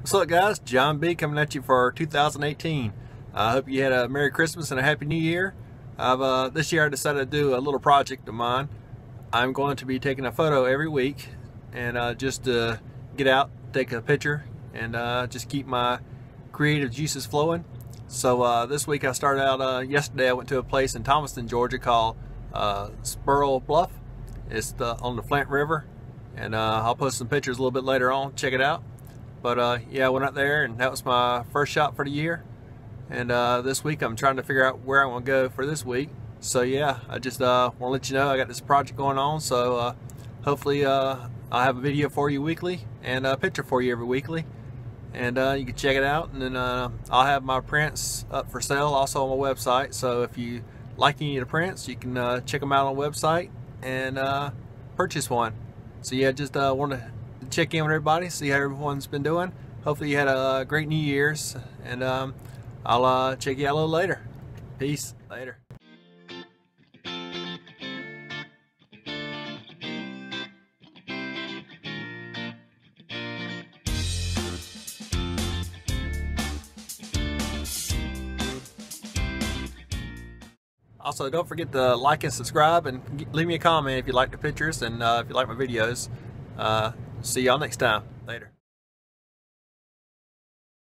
What's up guys? John B coming at you for 2018. I hope you had a Merry Christmas and a Happy New Year. I've uh, This year I decided to do a little project of mine. I'm going to be taking a photo every week and uh, just uh, get out, take a picture and uh, just keep my creative juices flowing. So uh, this week I started out, uh, yesterday I went to a place in Thomaston, Georgia called uh, Sprewell Bluff. It's the, on the Flint River and I'll post some pictures a little bit later on. Check it out. But uh, yeah, I went out there and that was my first shot for the year. And uh, this week I'm trying to figure out where I want to go for this week. So yeah, I just uh, want to let you know I got this project going on. So uh, hopefully uh, I'll have a video for you weekly and a picture for you every weekly. And uh, you can check it out. And then I'll have my prints up for sale also on my website. So if you like any of the prints, you can check them out on the website and purchase one. So yeah, just want to check in with everybody, see how everyone's been doing. Hopefully you had a great New Year's, and um, I'll uh, check you out a little later. Peace. Later. Also, don't forget to like and subscribe and leave me a comment if you like the pictures and uh, if you like my videos. Uh, See y'all next time. Later.